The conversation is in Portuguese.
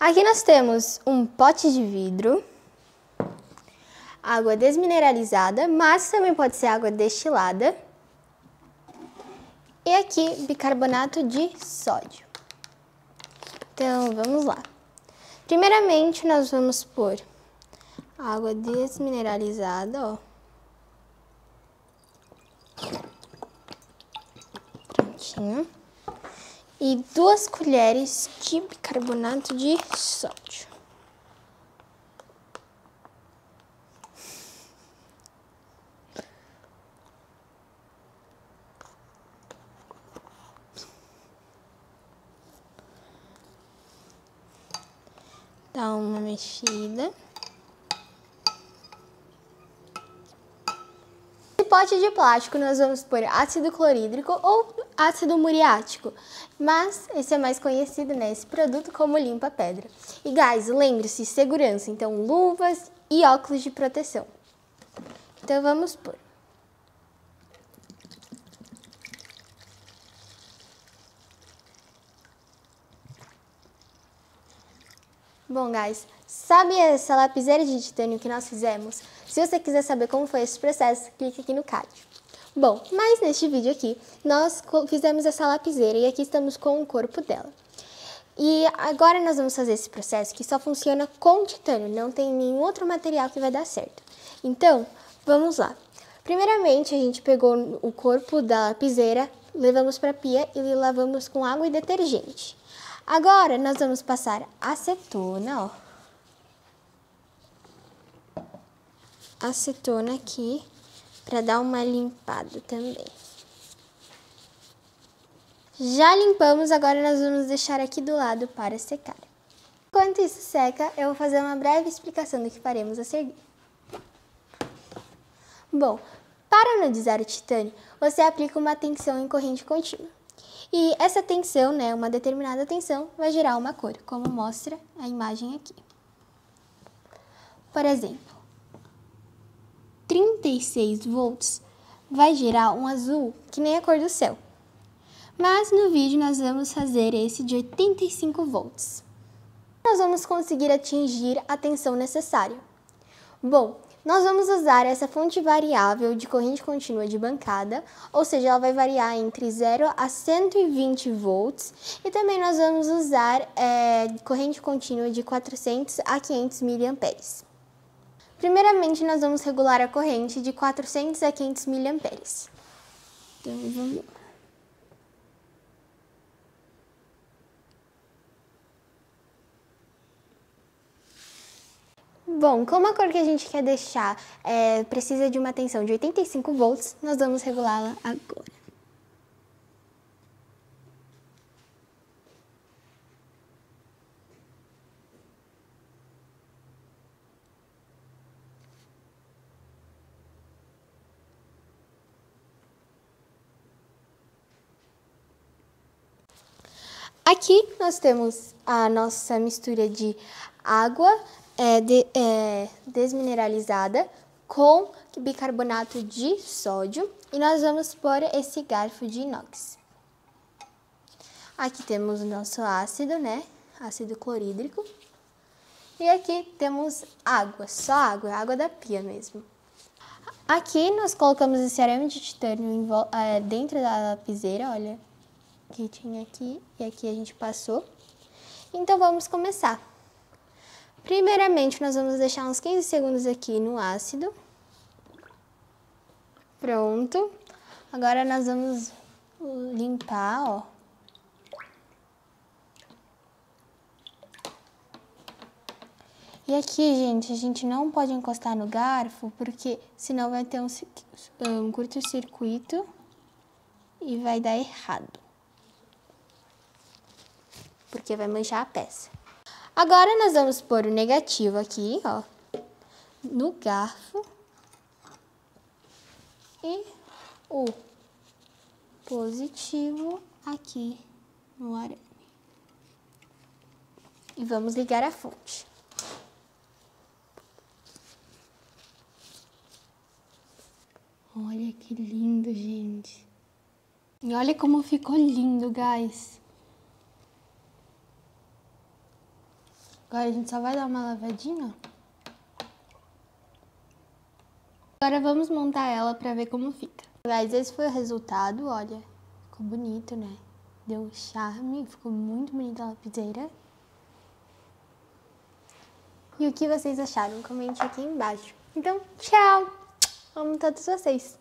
Aqui nós temos um pote de vidro, água desmineralizada, mas também pode ser água destilada. E aqui bicarbonato de sódio. Então, vamos lá. Primeiramente, nós vamos pôr água desmineralizada, ó. Prontinho. E duas colheres de bicarbonato de sódio. Dá uma mexida. Pote de plástico nós vamos pôr ácido clorídrico ou ácido muriático, mas esse é mais conhecido, né, esse produto como limpa-pedra. E guys, lembre-se, segurança, então luvas e óculos de proteção. Então vamos pôr. Bom, guys, sabe essa lapiseira de titânio que nós fizemos? Se você quiser saber como foi esse processo, clique aqui no card. Bom, mas neste vídeo aqui, nós fizemos essa lapiseira e aqui estamos com o corpo dela. E agora nós vamos fazer esse processo que só funciona com titânio, não tem nenhum outro material que vai dar certo. Então, vamos lá. Primeiramente, a gente pegou o corpo da lapiseira, levamos para a pia e lavamos com água e detergente. Agora, nós vamos passar acetona, ó. Acetona aqui, para dar uma limpada também. Já limpamos, agora nós vamos deixar aqui do lado para secar. Enquanto isso seca, eu vou fazer uma breve explicação do que faremos a seguir. Bom, para anodizar o titânio, você aplica uma tensão em corrente contínua. E essa tensão, né, uma determinada tensão, vai gerar uma cor, como mostra a imagem aqui. Por exemplo, 36 volts vai gerar um azul que nem a cor do céu. Mas no vídeo nós vamos fazer esse de 85 volts. Nós vamos conseguir atingir a tensão necessária. Bom, nós vamos usar essa fonte variável de corrente contínua de bancada, ou seja, ela vai variar entre 0 a 120 volts, e também nós vamos usar é, corrente contínua de 400 a 500 miliamperes. Primeiramente, nós vamos regular a corrente de 400 a 500 miliamperes. Então, vamos lá. Bom, como a cor que a gente quer deixar é, precisa de uma tensão de 85 volts, nós vamos regulá-la agora. Aqui nós temos a nossa mistura de água, é, de, é, desmineralizada com bicarbonato de sódio e nós vamos pôr esse garfo de inox. Aqui temos o nosso ácido, né? Ácido clorídrico. E aqui temos água, só água, água da pia mesmo. Aqui nós colocamos esse arame de titânio é, dentro da lapiseira, olha, que tinha aqui e aqui a gente passou. Então vamos começar. Primeiramente, nós vamos deixar uns 15 segundos aqui no ácido. Pronto. Agora nós vamos limpar, ó. E aqui, gente, a gente não pode encostar no garfo, porque senão vai ter um, um curto-circuito e vai dar errado. Porque vai manchar a peça. Agora, nós vamos pôr o negativo aqui, ó, no garfo. E o positivo aqui no arame. E vamos ligar a fonte. Olha que lindo, gente. E olha como ficou lindo, guys. Agora a gente só vai dar uma lavadinha. Agora vamos montar ela pra ver como fica. Mas esse foi o resultado, olha. Ficou bonito, né? Deu charme, ficou muito bonita a lapiseira. E o que vocês acharam? Comente aqui embaixo. Então, tchau! Amo todos vocês!